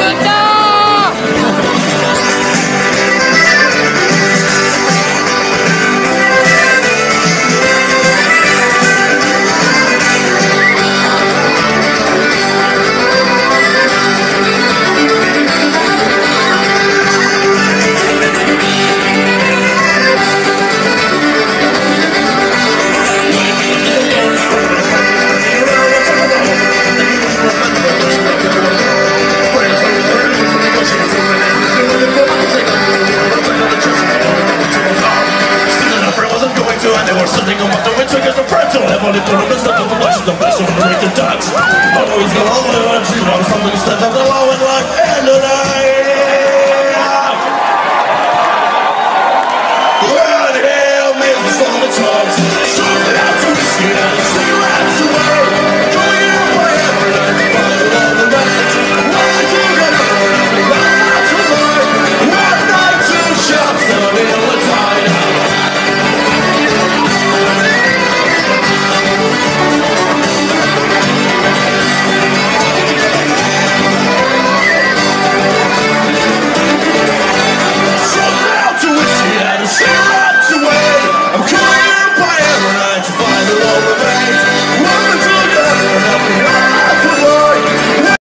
bonito. window and they were sitting on the winter because the French all have only told them it's the watch the best on the way to dance. He's gonna only want to something to stand the law and like, and the night. Well, hell, man, the talks.